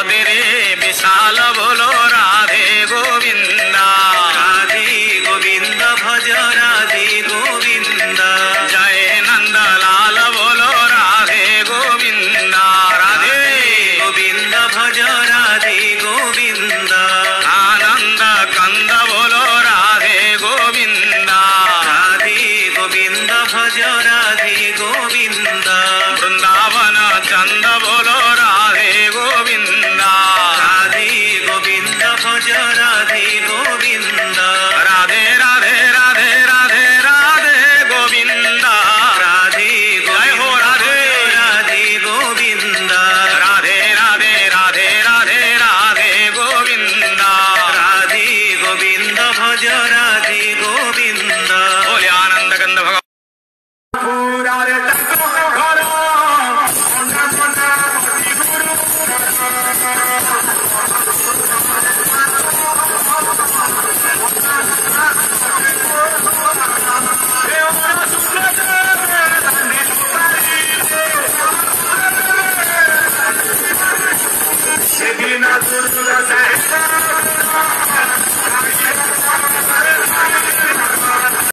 আমাদের বিশাল বলো রাধে গোবিন্দা রাধে গোবিন্দ ভজ রাধে গোবিন্দ জয় নন্দলাল বলো রাধে গোবিন্দা রাধে গোবিন্দ ভজ রাধে গোবিন্দ আনন্দ কন্দ বলো রাধে গোবিন্দা রাধে গোবিন্দ ভজ রাধে গোবিন্দা গোবিন্দ ভজ রাধে গোবিন্দ বলে আনন্দ